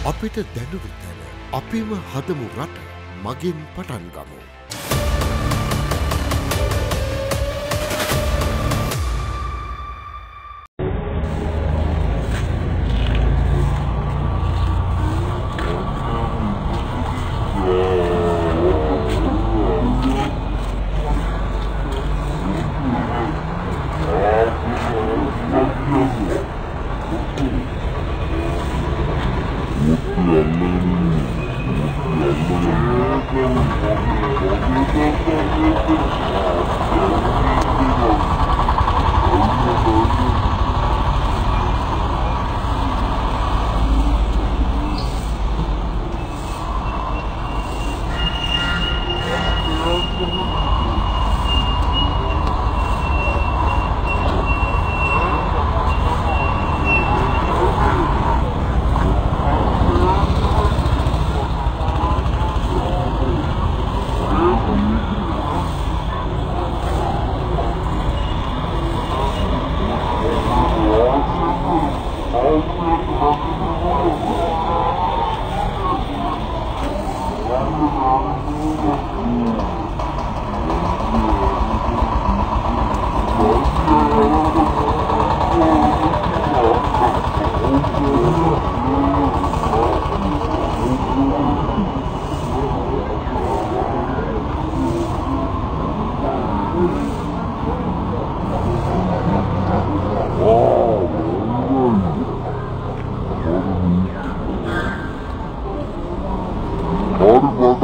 අපිට දැනුරු තැන අපිම හදමු රට මගින් පටන් Thank you.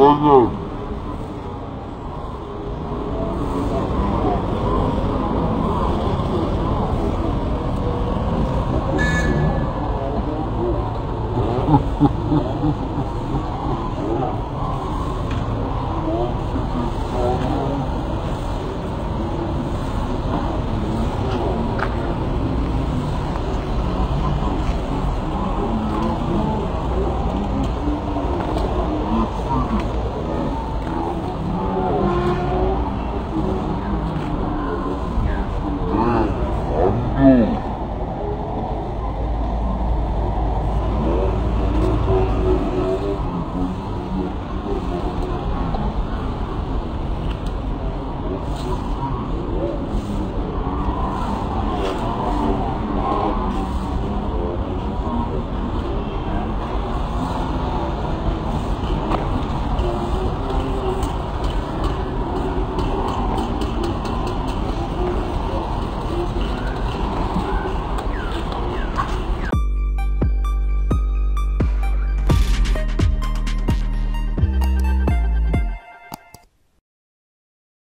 London. Ha ha ha.